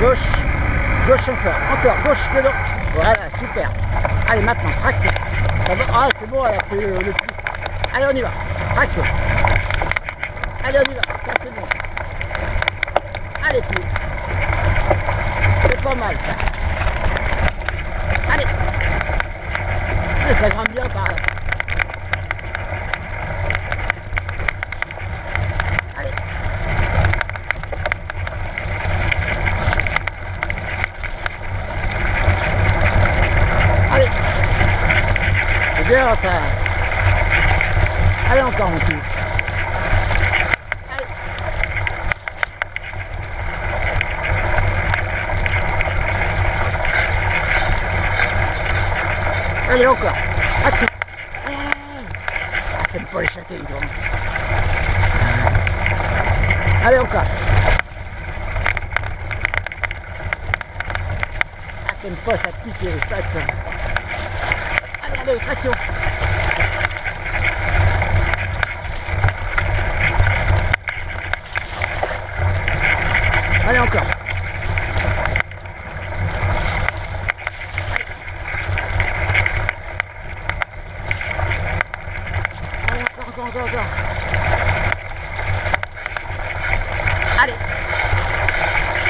Gauche. Gauche encore. Encore. Gauche dedans. Voilà, super. Allez, maintenant, traction. Ah, c'est bon, elle a pris le, le coup. Allez, on y va. Traction. Allez, on y va. Ça, c'est bon. Allez, plus. C'est pas mal, ça. Allez. Allez, ça grimpe bien par là. Bien ça. Allez encore un coup. Allez. Encore. Action. Ah, t'aimes pas les châtaignes, toi. Allez encore. Ah, t'aimes pas ça pique les pattes. Allez, traction. Allez, encore. Allez, encore, encore, encore, encore. Allez.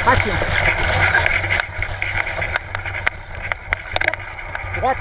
Traction. Droite.